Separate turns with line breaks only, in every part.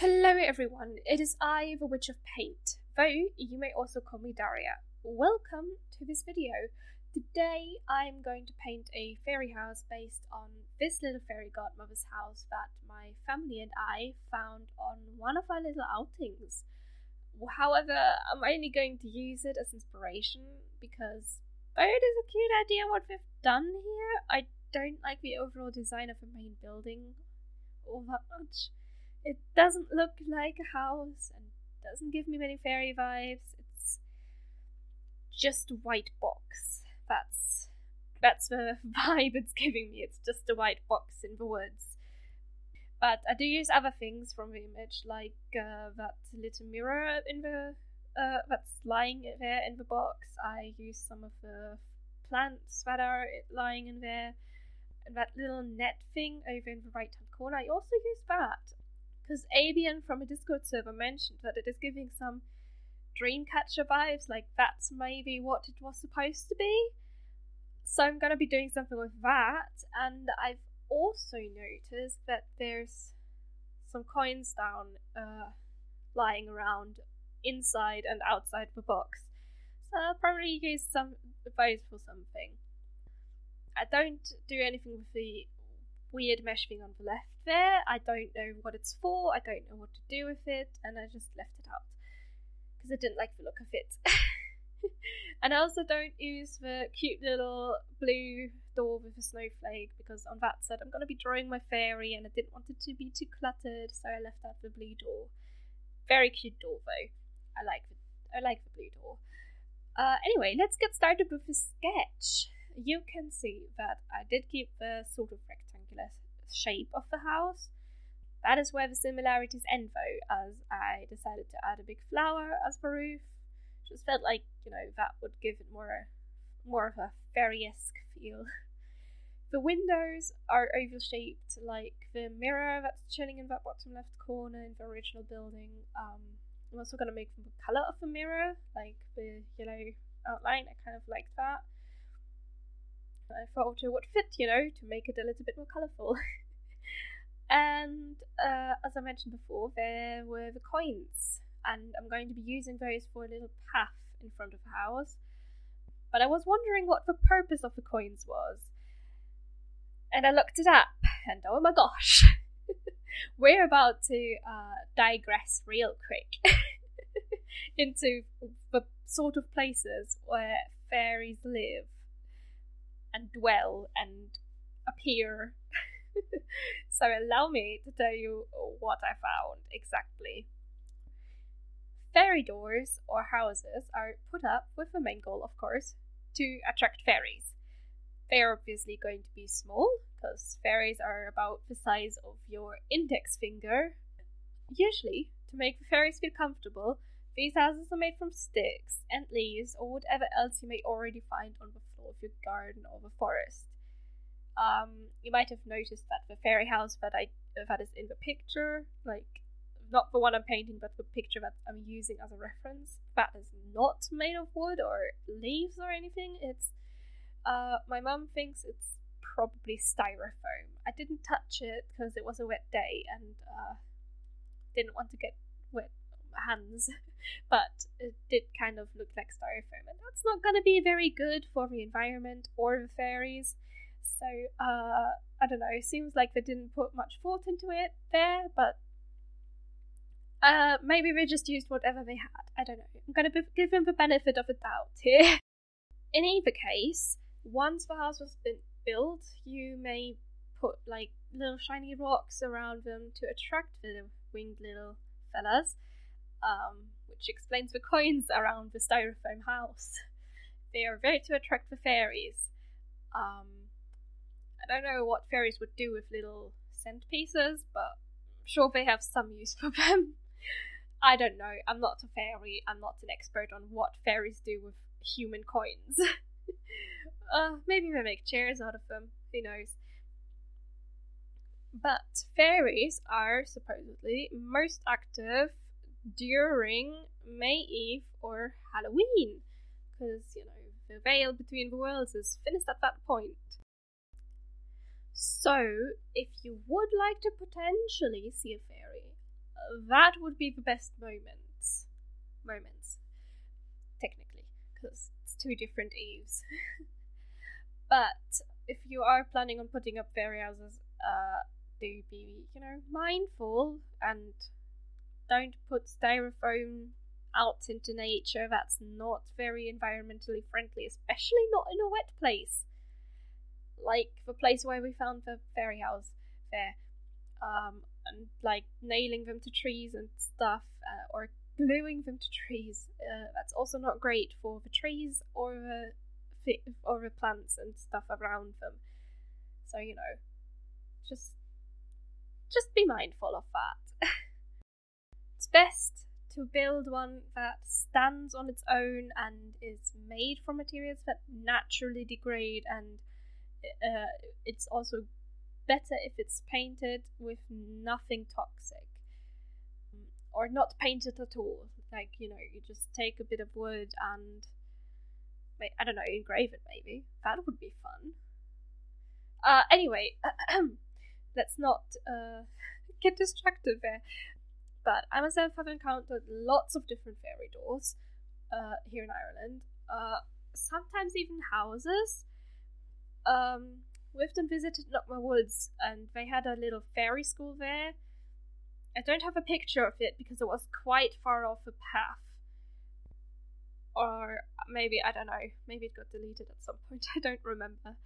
Hello everyone, it is I, the Witch of Paint, though you may also call me Daria. Welcome to this video. Today I'm going to paint a fairy house based on this little fairy godmother's house that my family and I found on one of our little outings. However, I'm only going to use it as inspiration because though it is a cute idea what we've done here, I don't like the overall design of the main building all that much. It doesn't look like a house and doesn't give me many fairy vibes. It's just a white box. That's that's the vibe it's giving me. It's just a white box in the woods. But I do use other things from the image, like uh, that little mirror in the uh, that's lying there in the box. I use some of the plants that are lying in there, and that little net thing over in the right hand corner. I also use that because Abian from a Discord server mentioned that it is giving some Dreamcatcher vibes, like that's maybe what it was supposed to be. So I'm gonna be doing something with that, and I've also noticed that there's some coins down uh, lying around inside and outside the box. So I'll probably use some of those for something. I don't do anything with the weird mesh thing on the left there. I don't know what it's for, I don't know what to do with it, and I just left it out because I didn't like the look of it. and I also don't use the cute little blue door with a snowflake because on that side I'm going to be drawing my fairy and I didn't want it to be too cluttered, so I left out the blue door. Very cute door though. I like the I like the blue door. Uh, anyway, let's get started with the sketch. You can see that I did keep the sort of rectangular shape of the house. That is where the similarities end though, as I decided to add a big flower as the roof. Just felt like, you know, that would give it more more of a fairy-esque feel. The windows are oval shaped like the mirror that's chilling in that bottom left corner in the original building. Um, I'm also gonna make the colour of the mirror, like the yellow outline. I kind of like that. I thought it would fit, you know, to make it a little bit more colourful. and uh, as I mentioned before, there were the coins, and I'm going to be using those for a little path in front of the house. But I was wondering what the purpose of the coins was. And I looked it up, and oh my gosh, we're about to uh, digress real quick into the sort of places where fairies live and dwell and appear. so allow me to tell you what I found exactly. Fairy doors or houses are put up with the main goal, of course, to attract fairies. They are obviously going to be small, because fairies are about the size of your index finger. Usually, to make the fairies feel comfortable, these houses are made from sticks and leaves or whatever else you may already find on the floor of your garden or the forest. Um, you might have noticed that the fairy house that I that is in the picture, like not the one I'm painting, but the picture that I'm using as a reference, that is not made of wood or leaves or anything. It's uh, my mum thinks it's probably styrofoam. I didn't touch it because it was a wet day and uh, didn't want to get wet hands, but it did kind of look like styrofoam, and that's not going to be very good for the environment or the fairies. So, uh, I don't know, seems like they didn't put much thought into it there, but uh, maybe they just used whatever they had. I don't know. I'm going to give them the benefit of the doubt here. In either case, once the house was built, you may put like little shiny rocks around them to attract the winged little fellas um, which explains the coins around the styrofoam house. They are there to attract the fairies. Um, I don't know what fairies would do with little cent pieces, but I'm sure they have some use for them. I don't know. I'm not a fairy. I'm not an expert on what fairies do with human coins. uh, maybe they make chairs out of them. Who knows? But fairies are supposedly most active during May Eve or Halloween, because you know the veil between the worlds is finished at that point. So, if you would like to potentially see a fairy, that would be the best moments. Moments, technically, because it's two different eves. but if you are planning on putting up fairy houses, uh, do be, you know, mindful and don't put styrofoam out into nature. That's not very environmentally friendly, especially not in a wet place. Like the place where we found the fairy house there. Um, and like nailing them to trees and stuff, uh, or gluing them to trees. Uh, that's also not great for the trees or the or the plants and stuff around them. So you know, just just be mindful of that. best to build one that stands on its own and is made from materials that naturally degrade and uh, it's also better if it's painted with nothing toxic. Or not painted at all. Like you know you just take a bit of wood and i don't know engrave it maybe. That would be fun. Uh anyway let's not uh get distracted there but I myself have encountered lots of different fairy doors uh, here in Ireland. Uh, sometimes even houses. Um, we've done visited Knockma Woods, and they had a little fairy school there. I don't have a picture of it because it was quite far off the path. Or maybe, I don't know, maybe it got deleted at some point, I don't remember.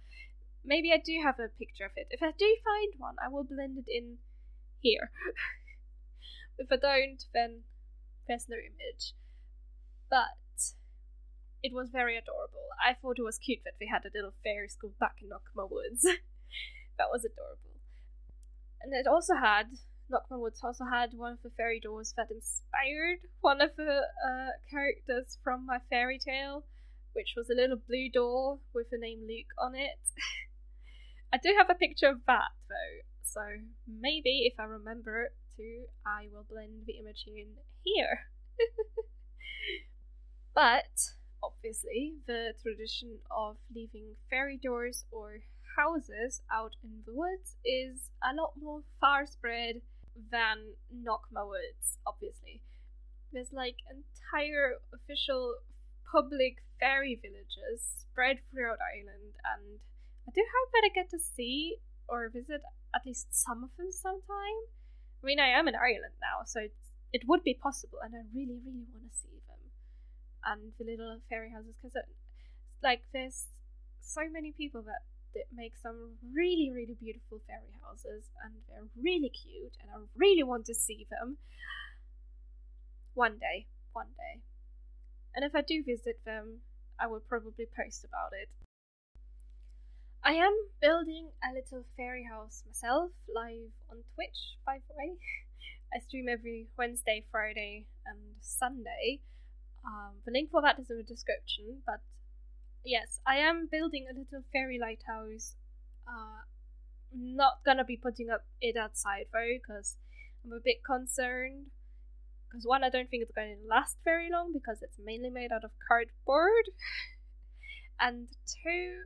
Maybe I do have a picture of it. If I do find one, I will blend it in here. If I don't, then there's no image. But it was very adorable. I thought it was cute that we had a little fairy school back in Knockma Woods. that was adorable. And it also had Knockma Woods also had one of the fairy doors that inspired one of the uh, characters from my fairy tale, which was a little blue door with the name Luke on it. I do have a picture of that though, so maybe if I remember to, I will blend the image in here. but obviously, the tradition of leaving fairy doors or houses out in the woods is a lot more far spread than Knockma Woods, obviously. There's like entire official public fairy villages spread throughout Ireland, and I do hope that I get to see or visit at least some of them sometime. I mean, I am in Ireland now, so it would be possible, and I really, really want to see them and the little fairy houses because, uh, like, there's so many people that, that make some really, really beautiful fairy houses, and they're really cute, and I really want to see them one day, one day. And if I do visit them, I will probably post about it. I am building a little fairy house myself live on Twitch, by the way. I stream every Wednesday, Friday, and Sunday. Um, the link for that is in the description, but yes, I am building a little fairy lighthouse. Uh, not gonna be putting up it outside though, because I'm a bit concerned. Because one, I don't think it's going to last very long because it's mainly made out of cardboard. and two,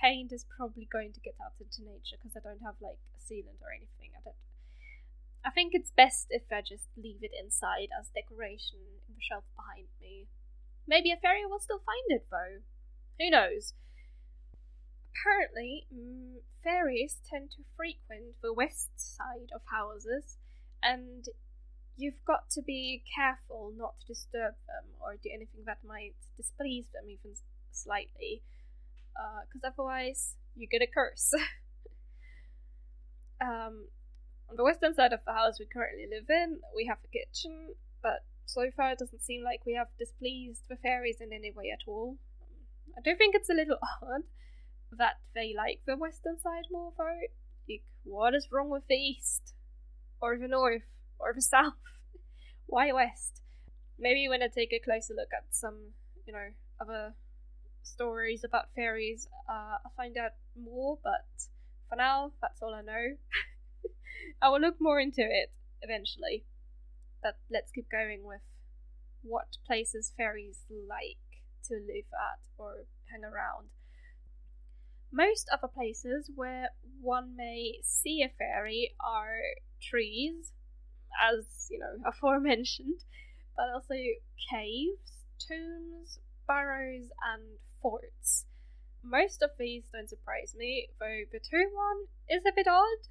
paint is probably going to get out into nature because I don't have like a sealant or anything. I don't. I think it's best if I just leave it inside as decoration in the shelf behind me. Maybe a fairy will still find it though. Who knows? Apparently, mm, fairies tend to frequent the west side of houses, and you've got to be careful not to disturb them or do anything that might displease them even slightly because uh, otherwise you get a curse. um, on the western side of the house we currently live in, we have a kitchen, but so far it doesn't seem like we have displeased the fairies in any way at all. I do think it's a little odd that they like the western side more, though. Like, what is wrong with the east? Or the north? Or the south? Why west? Maybe when I take a closer look at some, you know, other stories about fairies, uh, I'll find out more, but for now, that's all I know. I will look more into it eventually. But let's keep going with what places fairies like to live at or hang around. Most other places where one may see a fairy are trees, as you know, aforementioned, but also caves, tombs, burrows, and forts. Most of these don't surprise me, though the tomb one is a bit odd.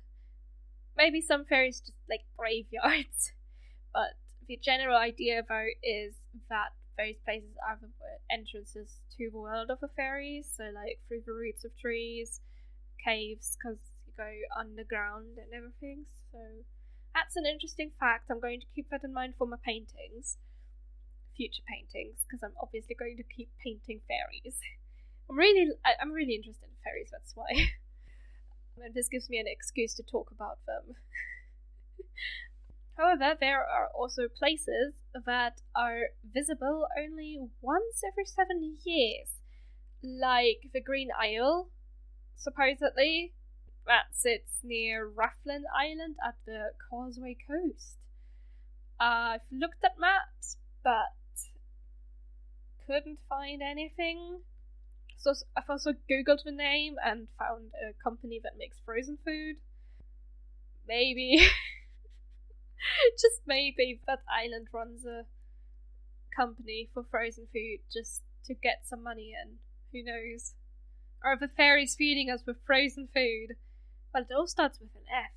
Maybe some fairies just like graveyards, but the general idea though is that those places are the entrances to the world of the fairies, so like through the roots of trees, caves, because you go underground and everything. So that's an interesting fact. I'm going to keep that in mind for my paintings, future paintings, because I'm obviously going to keep painting fairies. I'm really, I, am really interested in fairies. That's why, and this gives me an excuse to talk about them. However, there are also places that are visible only once every seven years, like the Green Isle, supposedly, that sits near Rathlin Island at the Causeway Coast. I've looked at maps, but couldn't find anything. So I've also googled the name and found a company that makes frozen food. Maybe just maybe that island runs a company for frozen food just to get some money in. Who knows? Or the fairies feeding us with frozen food. Well, it all starts with an F.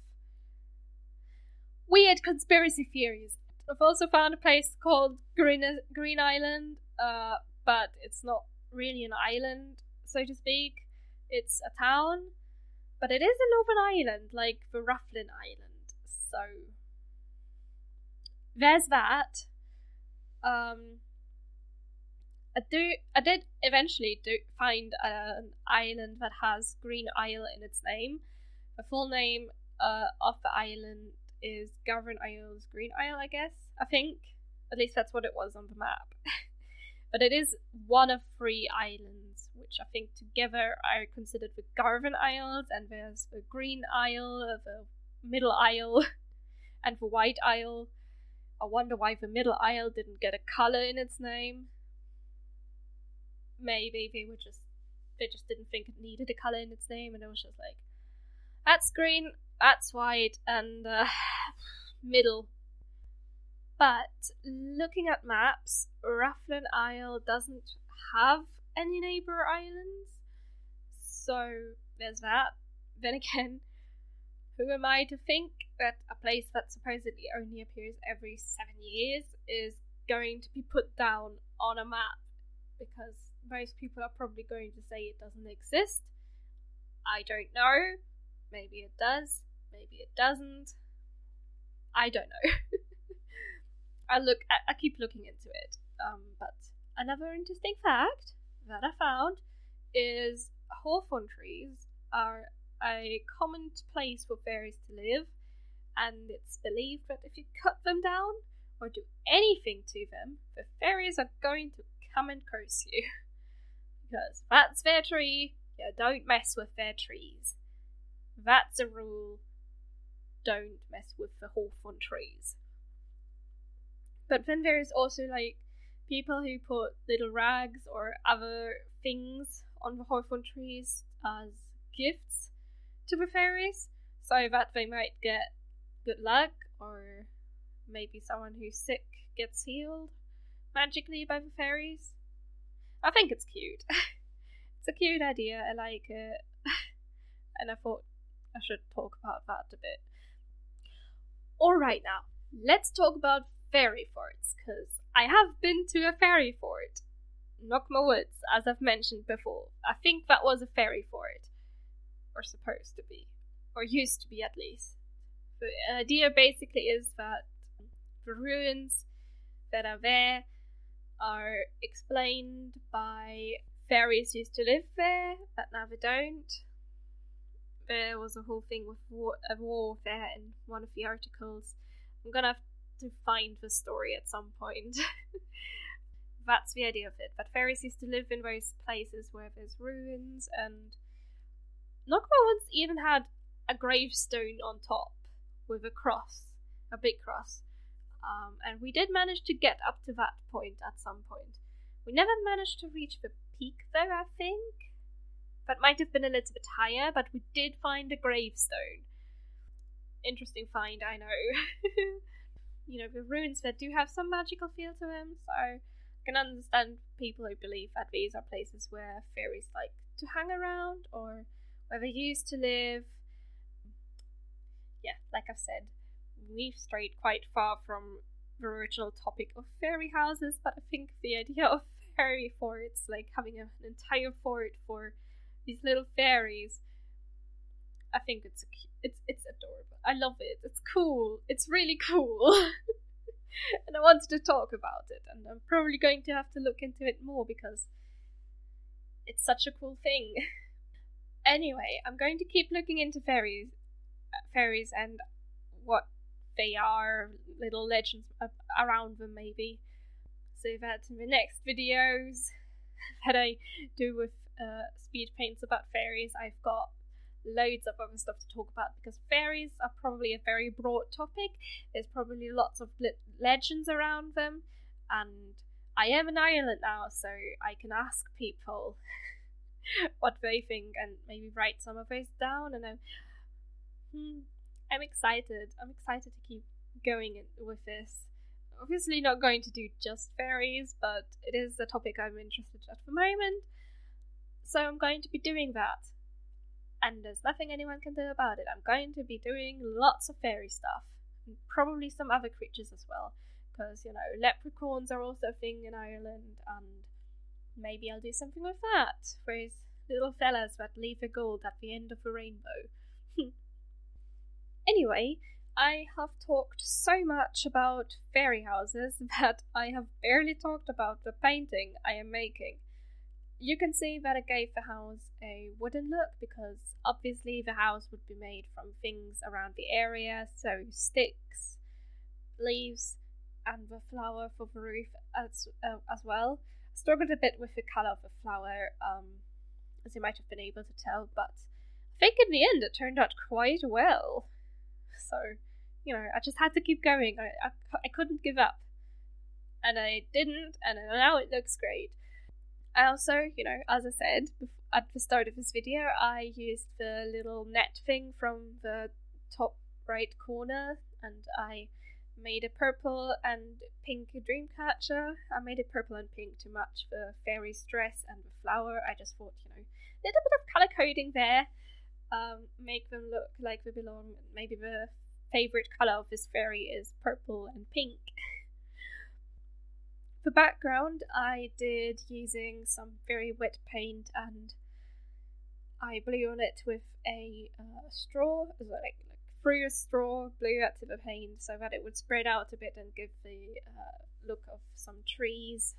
Weird conspiracy theories. I've also found a place called Green, Green Island, uh, but it's not really an island, so to speak. It's a town, but it is a northern island, like the Rathlin Island. So there's that. Um, I do. I did eventually do find an island that has Green Isle in its name. The full name uh, of the island is Garvan Isles Green Isle, I guess. I think. At least that's what it was on the map. but it is one of three islands, which I think together are considered the Garvan Isles, and there's the Green Isle, the Middle Isle, and the White Isle. I wonder why the Middle Isle didn't get a color in its name. Maybe they were just they just didn't think it needed a color in its name, and it was just like, that's green, that's white, and uh, middle. But looking at maps, Rathlin Isle doesn't have any neighbor islands, so there's that. Then again, who am I to think that a place that supposedly only appears every seven years is going to be put down on a map? Because most people are probably going to say it doesn't exist. I don't know. Maybe it does. Maybe it doesn't. I don't know. I look. I, I, keep looking into it. Um, but another interesting fact that I found is hawthorn trees are a common place for fairies to live, and it's believed that if you cut them down or do anything to them, the fairies are going to come and curse you. because that's their tree, you don't mess with their trees. That's a rule. Don't mess with the hawthorn trees. But then there is also like people who put little rags or other things on the hawthorn trees as gifts to the fairies so that they might get good luck or maybe someone who's sick gets healed magically by the fairies. I think it's cute. it's a cute idea. I like it. and I thought I should talk about that a bit. Alright, now, let's talk about fairy forts, because I have been to a fairy fort. Knockma Woods, as I've mentioned before. I think that was a fairy fort or supposed to be, or used to be at least. The idea basically is that the ruins that are there are explained by fairies used to live there, but now they don't. There was a whole thing with war, a war there in one of the articles. I'm gonna have to find the story at some point. That's the idea of it. But fairies used to live in those places where there's ruins and Knockma once even had a gravestone on top with a cross, a big cross. Um, and we did manage to get up to that point at some point. We never managed to reach the peak, though, I think. That might have been a little bit higher, but we did find a gravestone. Interesting find, I know. you know, the ruins that do have some magical feel to them. So I can understand people who believe that these are places where fairies like to hang around or where they used to live. Yeah, like I've said, we've strayed quite far from the original topic of fairy houses, but I think the idea of fairy forts, like having an entire fort for these little fairies, I think it's it's it's adorable. I love it. It's cool. It's really cool. and I wanted to talk about it, and I'm probably going to have to look into it more because it's such a cool thing. anyway, I'm going to keep looking into fairies, fairies, and what they are, little legends around them, maybe. So that in the next videos that I do with uh, speed paints about fairies, I've got loads of other stuff to talk about because fairies are probably a very broad topic. There's probably lots of le- legends around them, and I am in Ireland now, so I can ask people what they think and maybe write some of those down. And I'm, hmm, I'm excited. I'm excited to keep going with this. Obviously, not going to do just fairies, but it is a topic I'm interested in at the moment. So I'm going to be doing that and there's nothing anyone can do about it. I'm going to be doing lots of fairy stuff, and probably some other creatures as well, because you know leprechauns are also a thing in Ireland, and maybe I'll do something with that. Those little fellas that leave a gold at the end of the rainbow. anyway, I have talked so much about fairy houses that I have barely talked about the painting I am making you can see that it gave the house a wooden look because obviously the house would be made from things around the area, so sticks, leaves, and the flower for the roof as uh, as well. I struggled a bit with the color of the flower, um, as you might have been able to tell, but I think in the end it turned out quite well. So, you know, I just had to keep going. I, I, I couldn't give up. And I didn't, and now it looks great. I also, you know, as I said at the start of this video, I used the little net thing from the top right corner and I made a purple and pink dream catcher. I made it purple and pink to match the fairy's dress and the flower. I just thought, you know, a little bit of color coding there. Um, make them look like they belong. Maybe the favorite color of this fairy is purple and pink. The background I did using some very wet paint and I blew on it with a uh, straw, like, like through a straw, blew out to the paint so that it would spread out a bit and give the uh, look of some trees.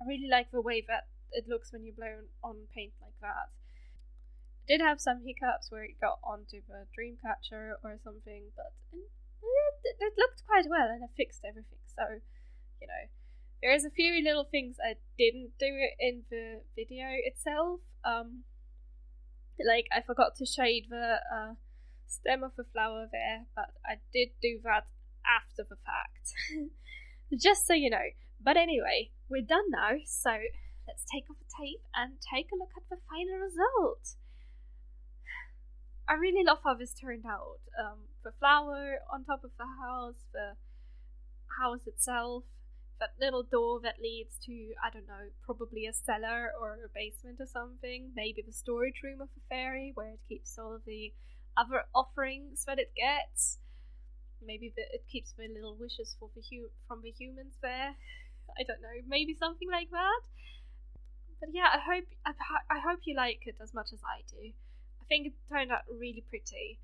I really like the way that it looks when you blow on paint like that. I did have some hiccups where it got onto the dreamcatcher or something, but it, it looked quite well and I fixed everything. So, you know, there's a few little things I didn't do in the video itself. Um, like I forgot to shade the uh, stem of the flower there, but I did do that after the fact. Just so you know. But anyway, we're done now, so let's take off the tape and take a look at the final result. I really love how this turned out. Um, the flower on top of the house, the house itself, that little door that leads to I don't know, probably a cellar or a basement or something. Maybe the storage room of a fairy where it keeps all of the other offerings that it gets. Maybe the, it keeps the little wishes for the hu- from the humans there. I don't know, maybe something like that. But yeah, I hope I, I hope you like it as much as I do. I think it turned out really pretty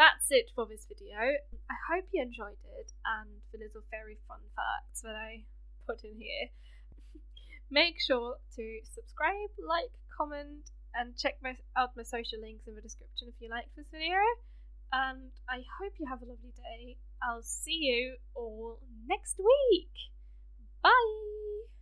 that's it for this video. I hope you enjoyed it and the little fairy fun facts that I put in here. Make sure to subscribe, like, comment, and check my, out my social links in the description if you like this video. And I hope you have a lovely day. I'll see you all next week. Bye!